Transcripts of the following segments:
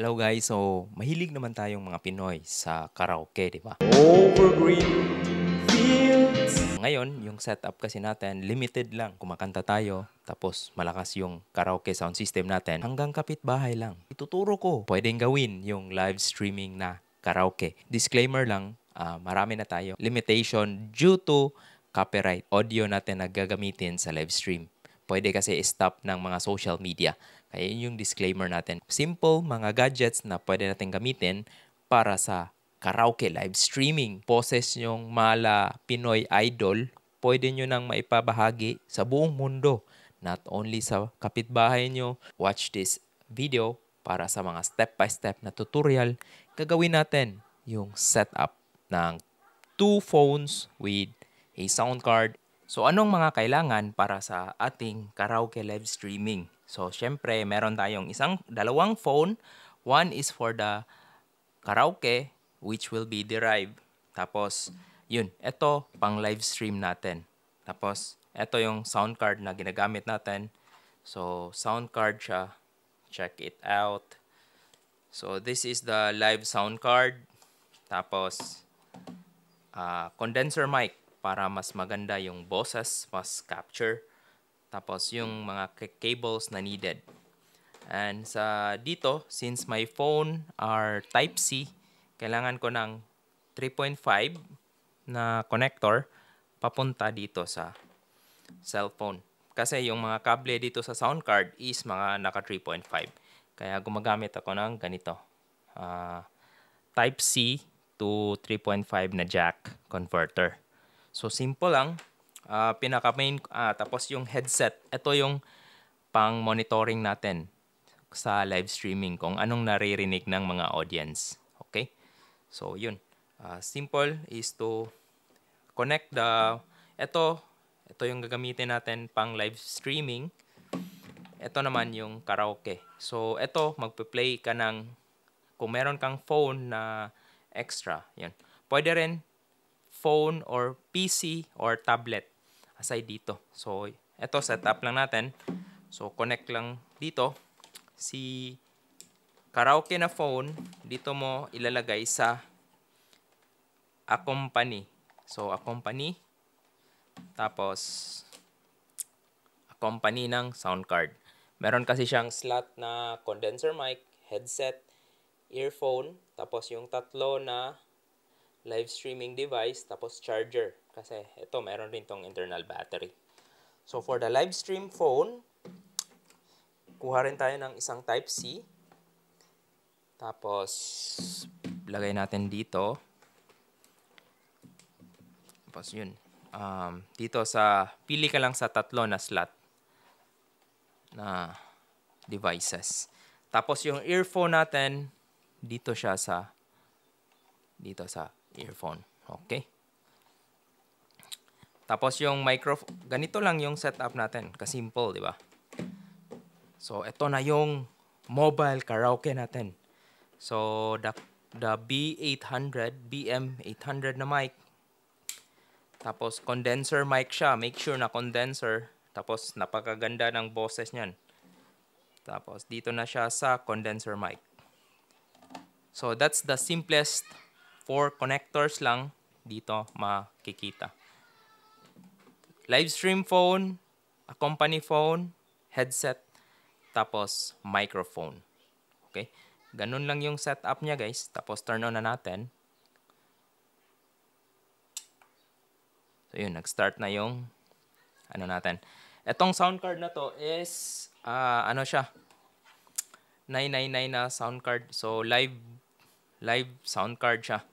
Hello guys, so mahilig naman tayong mga Pinoy sa karaoke, di ba? Over green fields. Ngayon, yung setup kasi natin, limited lang. Kumakanta tayo, tapos malakas yung karaoke sound system natin. Hanggang kapitbahay lang. Ituturo ko. Pwedeng gawin yung live streaming na karaoke. Disclaimer lang, ah, marami na tayo. Limitation due to copyright audio natin na gagamitin sa live stream. Pwede kasi stop ng mga social media. Kaya yun yung disclaimer natin. Simple mga gadgets na pwede natin gamitin para sa karaoke live streaming. Poses yung mala Pinoy idol, pwede nyo nang maipabahagi sa buong mundo. Not only sa kapitbahay nyo. Watch this video para sa mga step-by-step na tutorial. Gagawin natin yung setup ng two phones with a sound card. So, anong mga kailangan para sa ating karaoke live streaming? So, syempre, meron tayong isang, dalawang phone. One is for the karaoke, which will be derived. Tapos, yun, ito, pang live stream natin. Tapos, ito yung sound card na ginagamit natin. So, sound card siya. Check it out. So, this is the live sound card. Tapos, ah, condenser mic para mas maganda yung boses, mas capture. Tapos yung mga cables na needed. And sa dito, since my phone are Type-C, kailangan ko ng 3.5 na connector papunta dito sa cellphone. Kasi yung mga kable dito sa sound card is mga naka 3.5. Kaya gumagamit ako ng ganito. Ah, Type-C to 3.5 na jack converter. So simple lang. Ah, pinaka main ah, tapos yung headset, ito yung pang monitoring natin sa live streaming kung anong naririnig ng mga audience. Okay? So yun. Ah, simple is to connect the ito ito yung gagamitin natin pang live streaming. Ito naman yung karaoke. So ito magpe-play ka ng kung meron kang phone na extra, yun. Pwede rin phone or PC or tablet aside dito. So, ito setup lang natin. So, connect lang dito. Si karaoke na phone, dito mo ilalagay sa accompany. So, accompany. Tapos, accompany ng sound card. Meron kasi siyang slot na condenser mic, headset, earphone, tapos yung tatlo na live streaming device, tapos charger. Kasi ito, meron rin tong internal battery. So, for the live stream phone, kuha rin tayo ng isang Type-C. Tapos, lagay natin dito. Tapos yun. Um, dito sa, pili ka lang sa tatlo na slot na devices. Tapos yung earphone natin, dito siya sa dito sa earphone. Okay? Tapos yung microphone, ganito lang yung setup natin. Kasimple, di ba? So, ito na yung mobile karaoke natin. So, the, the B800, BM800 na mic. Tapos, condenser mic siya. Make sure na condenser. Tapos, napakaganda ng boses niyan. Tapos, dito na siya sa condenser mic. So, that's the simplest four connectors lang dito makikita. Live stream phone, accompany phone, headset, tapos microphone. Okay? Ganun lang yung setup niya guys. Tapos turn on na natin. So yun, nag-start na yung ano natin. Etong sound card na to is ah, ano siya? 999 na sound card. So live live sound card siya.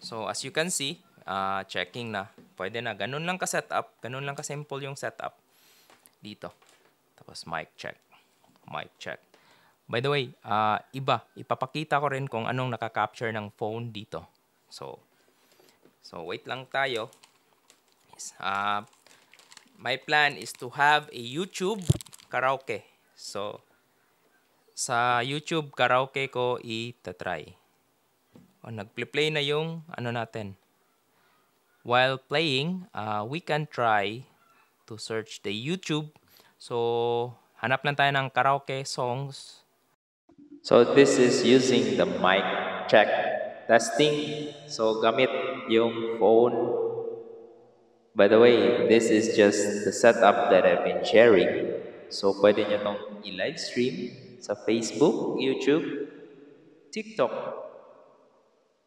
So as you can see, ah, checking na. Pwede na. Ganun lang ka-setup. Ganun lang ka-simple yung setup. Dito. Tapos mic check. Mic check. By the way, ah, iba. Ipapakita ko rin kung anong nakaka-capture ng phone dito. So, so wait lang tayo. Ah, my plan is to have a YouTube karaoke. So, sa YouTube karaoke ko itatry. O, nag-play na yung ano natin. While playing, uh, we can try to search the YouTube. So, hanap lang tayo ng karaoke songs. So this is using the mic check testing. So gamit yung phone. By the way, this is just the setup that I've been sharing. So pwede nyo tong i-live stream sa Facebook, YouTube, TikTok.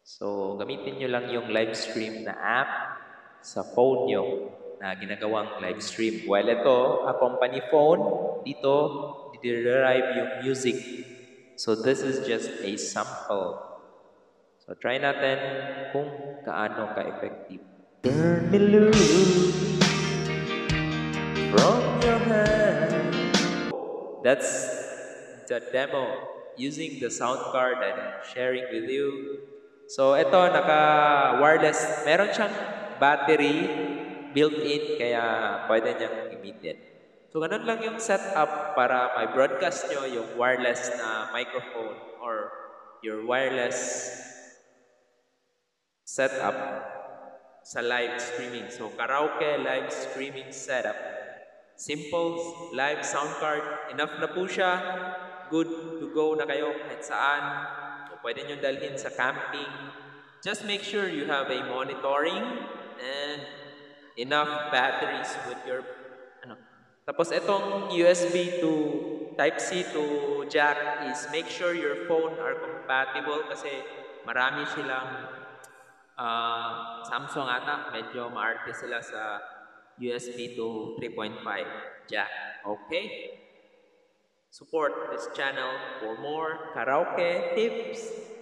So gamitin nyo lang yung live stream na app sa phone nyo na ginagawang live stream. While ito, a company phone, dito, derive yung music. So this is just a sample. So try natin kung kaano ka-effective. Turn me loose from your hand. That's the demo using the sound card that I'm sharing with you. So ito, naka-wireless. Meron siyang battery built-in kaya pwede niyang gamitin. So ganun lang yung setup para may broadcast nyo yung wireless na microphone or your wireless setup sa live streaming. So karaoke live streaming setup. Simple live sound card. Enough na po siya. Good to go na kayo kahit saan. Pwede nyo dalhin sa camping. Just make sure you have a monitoring and enough batteries with your ano. Tapos itong USB to Type-C to jack is make sure your phone are compatible kasi marami silang ah, Samsung ata, medyo maarte sila sa USB to 3.5 jack. Okay? Support this channel for more karaoke tips